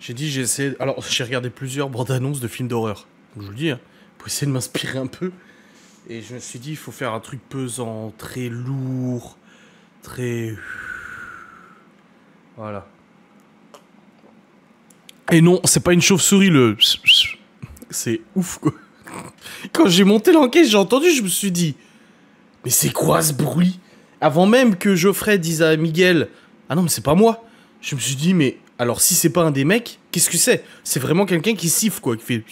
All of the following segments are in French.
J'ai dit, j'ai essayé. Alors, j'ai regardé plusieurs bandes annonces de films d'horreur. Je vous le dis, hein, pour essayer de m'inspirer un peu. Et je me suis dit, il faut faire un truc pesant, très lourd, très. Voilà. Et non, c'est pas une chauve-souris, le. C'est ouf, quoi. Quand j'ai monté l'enquête, j'ai entendu, je me suis dit. Mais c'est quoi ce bruit? Avant même que Geoffrey dise à Miguel Ah non, mais c'est pas moi. Je me suis dit, mais alors si c'est pas un des mecs, qu'est-ce que c'est? C'est vraiment quelqu'un qui siffle, quoi, qui fait.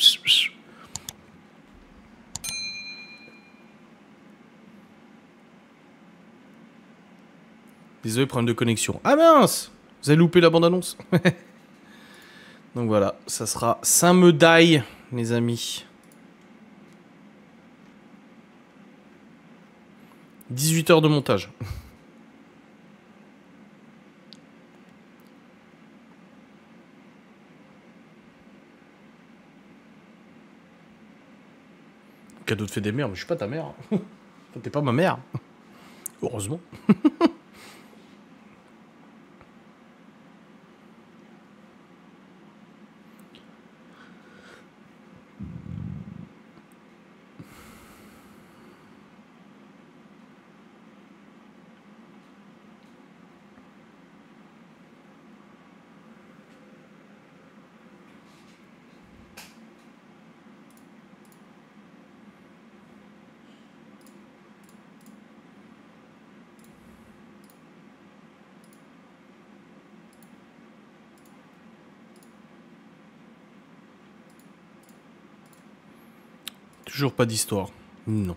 Désolé, problème de connexion. Ah mince Vous avez loupé la bande-annonce Donc voilà, ça sera Saint-Medaille, les amis. 18 heures de montage. Cadeau de fait des mères, mais je suis pas ta mère. T'es pas ma mère. Heureusement. Toujours pas d'histoire. Non.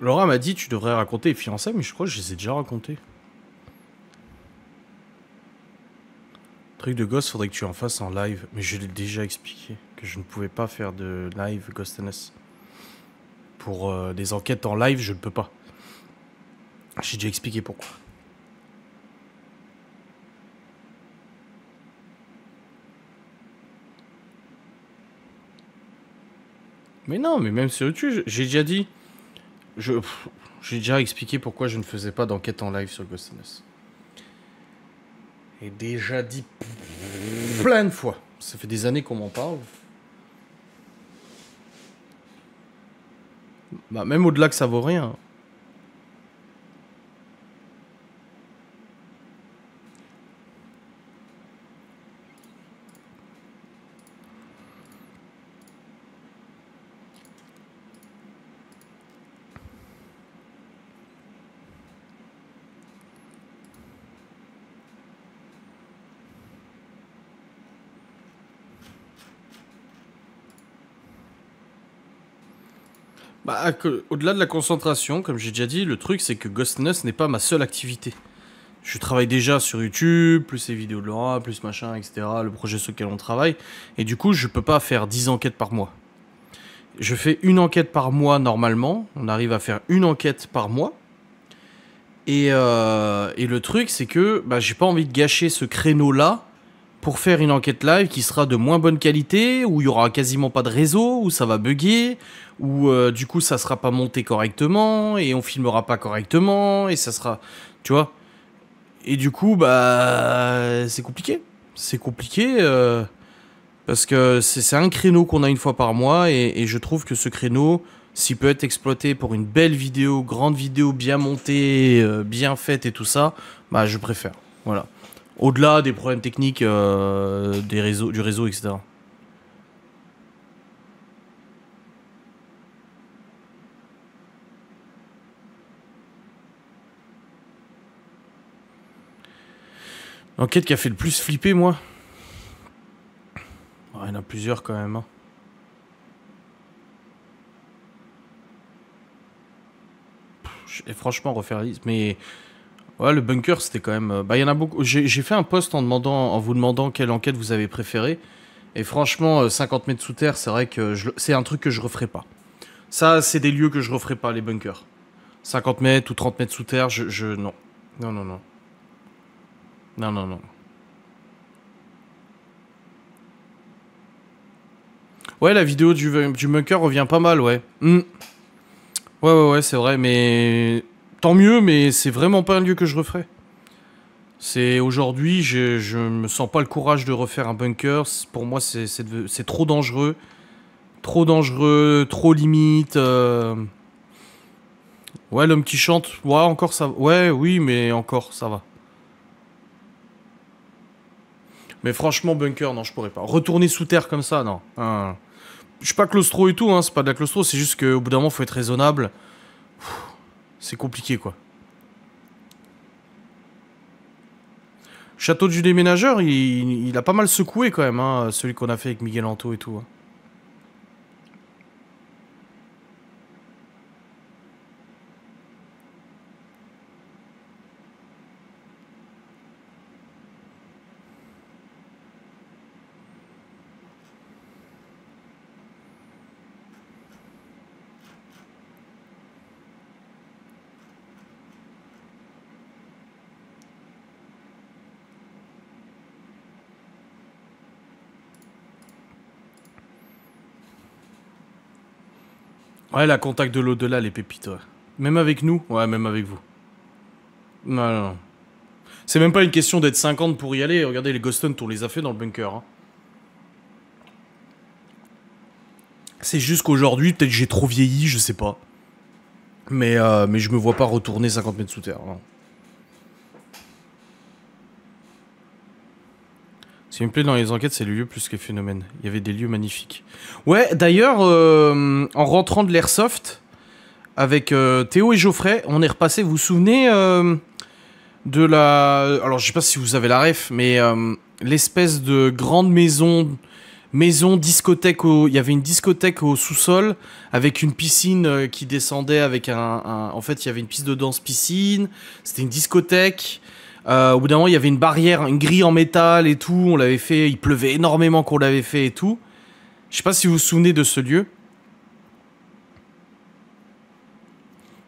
Laura m'a dit tu devrais raconter les fiançailles, mais je crois que je les ai déjà racontés. Truc de gosse, faudrait que tu en fasses en live. Mais je l'ai déjà expliqué, que je ne pouvais pas faire de live Ghostness. Pour euh, des enquêtes en live, je ne peux pas. J'ai déjà expliqué pourquoi. Mais non, mais même sur YouTube, j'ai déjà dit. J'ai déjà expliqué pourquoi je ne faisais pas d'enquête en live sur Ghostness. Et déjà dit plein de fois. Ça fait des années qu'on m'en parle. Bah, même au-delà que ça vaut rien. Bah, au-delà de la concentration, comme j'ai déjà dit, le truc c'est que Ghostness n'est pas ma seule activité. Je travaille déjà sur YouTube, plus les vidéos de Laura, plus machin, etc. Le projet sur lequel on travaille. Et du coup, je peux pas faire 10 enquêtes par mois. Je fais une enquête par mois normalement. On arrive à faire une enquête par mois. Et, euh, le truc, c'est que bah, j'ai pas envie de gâcher ce créneau-là pour faire une enquête live qui sera de moins bonne qualité, où il y aura quasiment pas de réseau, où ça va bugger, où euh, du coup ça sera pas monté correctement et on filmera pas correctement et ça sera, tu vois. Et du coup bah c'est compliqué, c'est compliqué euh, parce que c'est un créneau qu'on a une fois par mois et, je trouve que ce créneau s'il peut être exploité pour une belle vidéo, grande vidéo bien montée, euh, bien faite et tout ça, bah je préfère. Voilà. Au-delà des problèmes techniques euh, des réseaux, du réseau, etc. L'enquête qui a fait le plus flipper, moi. il y en a plusieurs quand même. Hein. Et franchement, refaire la liste. Mais Ouais, le bunker, c'était quand même. Euh, bah, il y en a beaucoup. J'ai fait un post en, vous demandant quelle enquête vous avez préférée. Et franchement, 50 euh, mètres sous terre, c'est vrai que c'est un truc que je referai pas. Ça, c'est des lieux que je referai pas, les bunkers. 50 mètres ou 30 mètres sous terre, je. je non. Non, non, non. Non, non, non. Ouais, la vidéo du, du bunker revient pas mal, ouais. Hmm. Ouais, ouais, ouais, c'est vrai, mais tant mieux, mais c'est vraiment pas un lieu que je referai. C'est aujourd'hui, je, je me sens pas le courage de refaire un bunker. Pour moi, c'est trop dangereux. Trop dangereux, trop limite. euh. Ouais, l'homme qui chante, ouais, encore ça. Ouais, oui, mais encore, ça va. Mais franchement, bunker, non, je pourrais pas. Retourner sous terre comme ça, non. Hein. Je suis pas claustro et tout, hein, c'est pas de la claustro, c'est juste qu'au bout d'un moment, faut être raisonnable. C'est compliqué, quoi. Château du déménageur, il, a pas mal secoué quand même, hein, celui qu'on a fait avec Miguel Anto et tout. hein. Ouais, la contact de l'au-delà, les pépites, ouais. Même avec nous? Ouais, même avec vous. Non, non. C'est même pas une question d'être 50 pour y aller. Regardez, les Ghost Hunt, on les a fait dans le bunker. hein. C'est juste qu'aujourd'hui, peut-être que j'ai trop vieilli, je sais pas. Mais, euh, mais je me vois pas retourner 50 mètres sous terre. Ce qui me plaît dans les enquêtes, c'est le lieu plus que les phénomènes. Il y avait des lieux magnifiques. Ouais, d'ailleurs, euh, en rentrant de l'airsoft, avec euh, Théo et Geoffrey, on est repassé, vous vous souvenez euh, de la... Alors, je sais pas si vous avez la ref, mais l'espèce de grande maison... Maison, discothèque, il y avait une discothèque au sous-sol avec une piscine qui descendait avec un- En fait, il y avait une piste de danse piscine, c'était une discothèque. Euh, au bout d'un moment, il y avait une barrière, une grille en métal et tout. On l'avait fait, il pleuvait énormément qu'on l'avait fait et tout. Je sais pas si vous vous souvenez de ce lieu.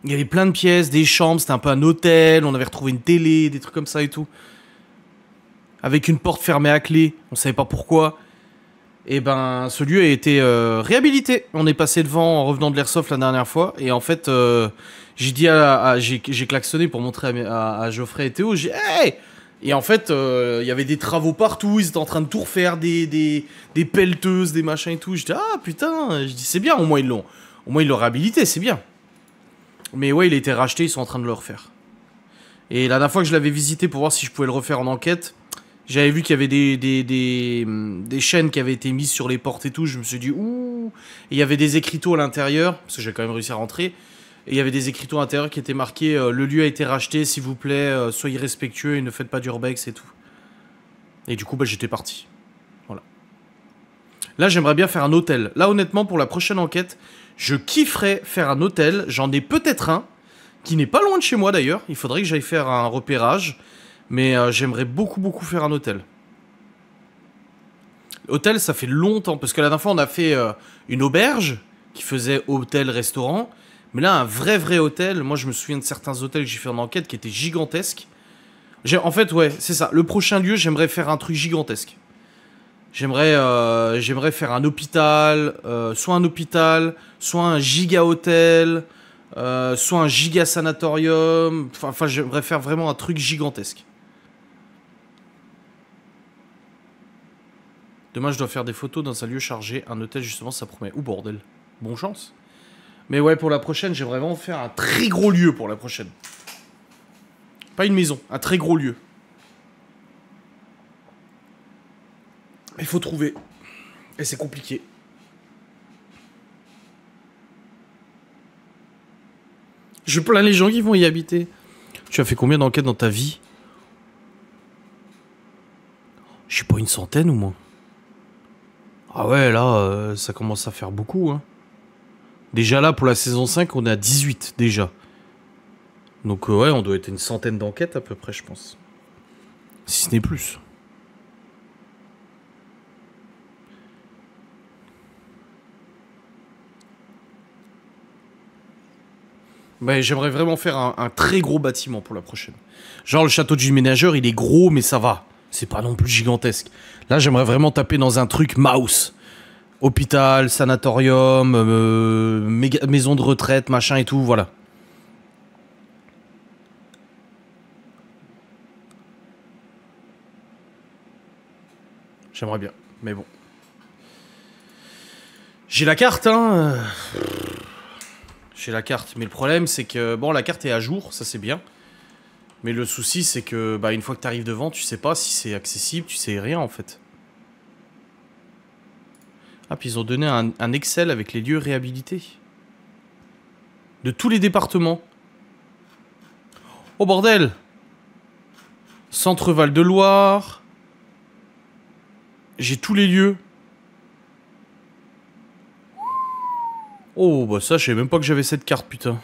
Il y avait plein de pièces, des chambres, c'était un peu un hôtel. On avait retrouvé une télé, des trucs comme ça et tout. Avec une porte fermée à clé, on savait pas pourquoi. Et ben, ce lieu a été euh, réhabilité. On est passé devant en revenant de l'airsoft la dernière fois. Et en fait, euh, j'ai dit à, j'ai klaxonné pour montrer à, Geoffrey et Théo. J'ai Et en fait, euh, il y avait des travaux partout. Ils étaient en train de tout refaire, des, des, des pelleteuses, des machins et tout. J'étais ah putain. Je dis c'est bien. Au moins ils l'ont. Au moins ils l'ont réhabilité. C'est bien. Mais ouais, il a été racheté. Ils sont en train de le refaire. Et la dernière fois que je l'avais visité pour voir si je pouvais le refaire en enquête, j'avais vu qu'il y avait hum, des chaînes qui avaient été mises sur les portes et tout. Je me suis dit, ouh. Et il y avait des écriteaux à l'intérieur, parce que j'ai quand même réussi à rentrer. Et il y avait des écriteaux à l'intérieur qui étaient marqués euh, Le lieu a été racheté, s'il vous plaît, euh, soyez respectueux et ne faites pas d'urbex et tout. Et du coup, bah, j'étais parti. Voilà. Là, j'aimerais bien faire un hôtel. Là, honnêtement, pour la prochaine enquête, je kifferais faire un hôtel. J'en ai peut-être un, qui n'est pas loin de chez moi d'ailleurs. Il faudrait que j'aille faire un repérage. Mais euh, j'aimerais beaucoup, beaucoup faire un hôtel. Hôtel, ça fait longtemps. Parce que la dernière fois, on a fait euh, une auberge qui faisait hôtel-restaurant. Mais là, un vrai, vrai hôtel. Moi, je me souviens de certains hôtels que j'ai fait en enquête qui étaient gigantesques. En fait, ouais, c'est ça. Le prochain lieu, j'aimerais faire un truc gigantesque. J'aimerais euh, faire un hôpital, soit un hôpital, soit un giga hôtel, soit un giga sanatorium. Enfin, j'aimerais faire vraiment un truc gigantesque. Demain, je dois faire des photos dans un lieu chargé. Un hôtel, justement, ça promet. Ou bordel. Bon chance. Mais ouais, pour la prochaine, j'aimerais vraiment faire un très gros lieu pour la prochaine. Pas une maison, un très gros lieu. Il faut trouver. Et c'est compliqué. Je plains les gens qui vont y habiter. Tu as fait combien d'enquêtes dans ta vie? Je sais pas, une centaine ou moins Ah ouais, là, euh, ça commence à faire beaucoup. Hein. Déjà là, pour la saison 5, on est à 18 déjà. Donc euh, ouais, on doit être une centaine d'enquêtes à peu près, je pense. Si ce n'est plus. J'aimerais vraiment faire un, un très gros bâtiment pour la prochaine. Genre le château du ménageur, il est gros, mais ça va c'est pas non plus gigantesque. Là, j'aimerais vraiment taper dans un truc mouse. Hôpital, sanatorium, euh, maison de retraite, machin et tout, voilà. J'aimerais bien, mais bon. J'ai la carte, hein. J'ai la carte, mais le problème c'est que, bon, la carte est à jour, ça c'est bien. Mais le souci c'est que bah une fois que tu arrives devant, tu sais pas si c'est accessible, tu sais rien en fait. Ah puis ils ont donné un, Excel avec les lieux réhabilités. De tous les départements. Oh bordel Centre Val de Loire. J'ai tous les lieux. Oh, bah ça, je savais même pas que j'avais cette carte, putain.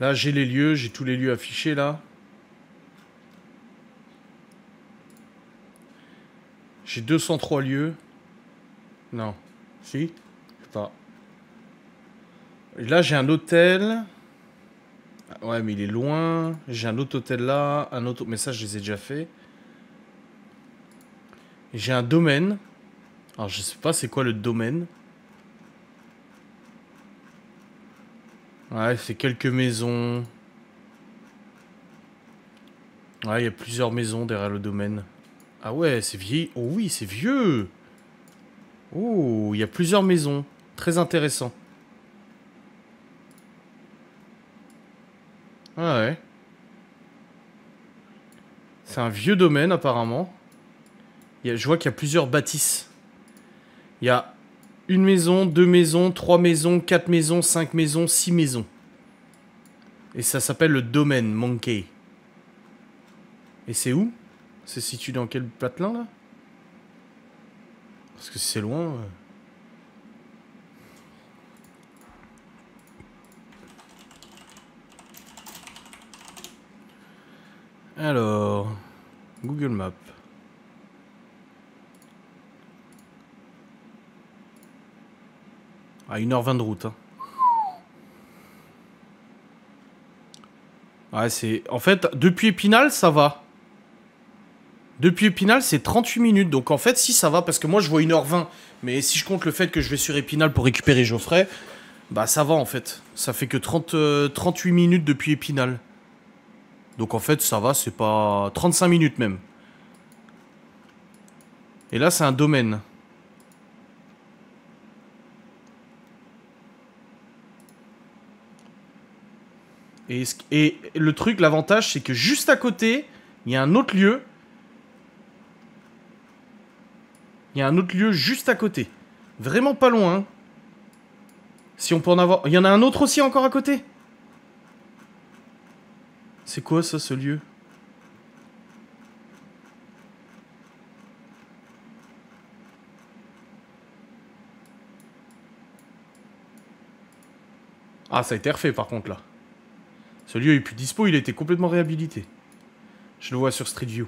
Là, j'ai les lieux, j'ai tous les lieux affichés là. J'ai 203 lieux. Non. Si? Pas. Là, j'ai un hôtel. Ah, ouais, mais il est loin. J'ai un autre hôtel là. Un autre... Mais ça, je les ai déjà fait. J'ai un domaine. Alors, je sais pas c'est quoi le domaine. Ouais, c'est quelques maisons. Ouais, il y a plusieurs maisons derrière le domaine. Ah ouais, c'est vieux. Oh oui, c'est vieux. Oh, il y a plusieurs maisons. Très intéressant. Ah ouais. C'est un vieux domaine apparemment. je vois qu'il y a plusieurs bâtisses. Il y a une maison, deux maisons, trois maisons, quatre maisons, cinq maisons, six maisons. Et ça s'appelle le domaine Monkey. Et c'est où? C'est situé dans quel patelin là? Parce que c'est loin. Euh. Alors, Google Maps. À 1h20 de route. Hein. Ouais, c'est... En fait, depuis Épinal, ça va. Depuis Épinal, c'est 38 minutes. Donc en fait, si ça va, parce que moi je vois 1h20. Mais si je compte le fait que je vais sur Épinal pour récupérer Geoffrey, bah ça va en fait. Ça fait que 30, 38 euh, minutes depuis Épinal. Donc en fait, ça va, c'est pas... 35 minutes même. Et là, c'est un domaine. Et, le truc, l'avantage, c'est que juste à côté, il y a un autre lieu. Il y a un autre lieu juste à côté. Vraiment pas loin. Si on peut en avoir... Il y en a un autre aussi encore à côté C'est quoi ça, ce lieu? Ah, ça a été refait par contre là. Ce lieu est plus dispo, il a été complètement réhabilité. Je le vois sur Street View.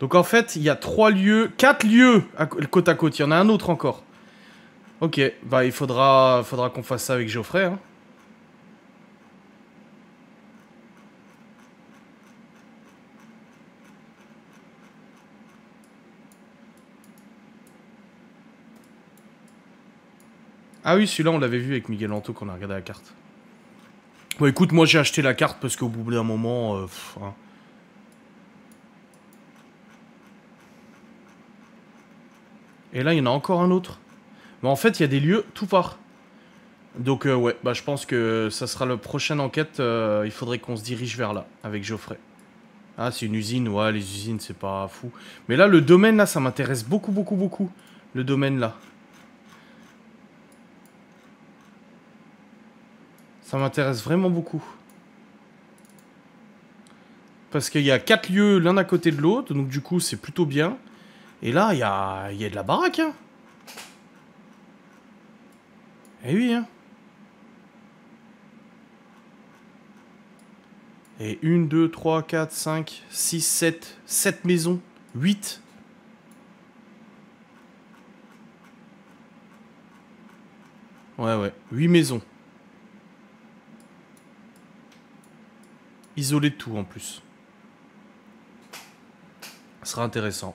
Donc en fait, il y a trois lieux, quatre lieux côte à côte. Il y en a un autre encore. Ok, bah il faudra, faudra qu'on fasse ça avec Geoffrey. Hein. Ah oui, celui-là, on l'avait vu avec Miguel Anto qu'on a regardé la carte. Bon, écoute, moi j'ai acheté la carte parce qu'au bout d'un moment... Euh, hein. Et là, il y en a encore un autre. Mais en fait, il y a des lieux tout part. Donc, euh, ouais, bah, je pense que ça sera la prochaine enquête. Euh, il faudrait qu'on se dirige vers là, avec Geoffrey. Ah, c'est une usine. Ouais, les usines, c'est pas fou. Mais là, le domaine, là, ça m'intéresse beaucoup, beaucoup, beaucoup. Le domaine, là. Ça m'intéresse vraiment beaucoup. Parce qu'il y a quatre lieux l'un à côté de l'autre, donc du coup c'est plutôt bien. Et là, il y a, y a de la baraque. Hein. Eh oui, hein. Et 1, 2, 3, 4, 5, 6, 7. 7 maisons. 8. Ouais, ouais. 8 maisons. Isolé de tout en plus. Ce sera intéressant.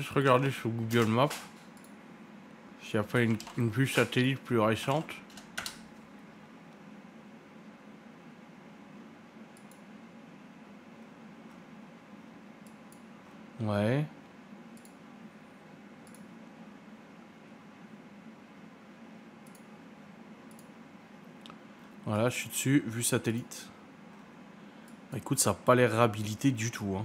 Juste regarder sur Google Maps s'il n'y a pas une, vue satellite plus récente. Ouais. Voilà, je suis dessus, vue satellite. Bah, écoute, ça n'a pas l'air réhabilité du tout. Hein.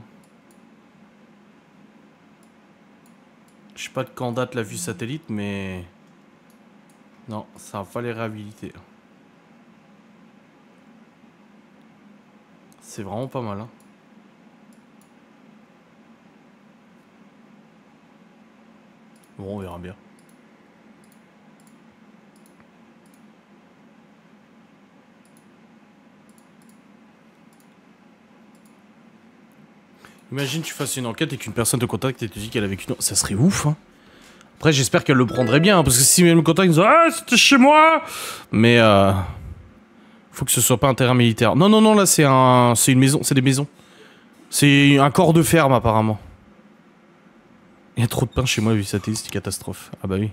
Je sais pas de quand date la vue satellite, mais... Non, ça va les réhabiliter. C'est vraiment pas mal. Hein. Bon, on verra bien. Imagine tu fasses une enquête et qu'une personne te contacte et te dit qu'elle a vécu... Ça serait ouf, hein. Après, j'espère qu'elle le prendrait bien, hein, parce que si elle me contacte, elle me dit « Ah, c'était chez moi !» Mais, euh... Faut que ce soit pas un terrain militaire. Non, non, non, là, c'est un... C'est une maison, c'est des maisons. C'est un corps de ferme, apparemment. Il y a trop de pain chez moi, vu satellite, c'est une catastrophe. Ah bah oui.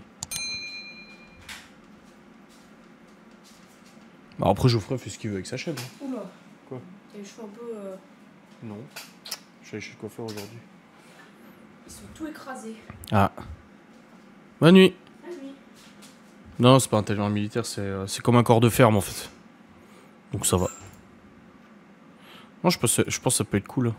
Bah après, Geoffrey fait ce qu'il veut avec sa chaîne. hein. Oula. Quoi T'as les cheveux un peu. euh, Non. Je suis allé chez le coiffeur aujourd'hui. Ils sont tout écrasés. Ah. Bonne nuit. Ah oui. Non, c'est pas un terrain militaire, c'est euh, c'est comme un corps de ferme en fait. Donc ça va. Non, je pense, je pense que ça peut être cool. hein.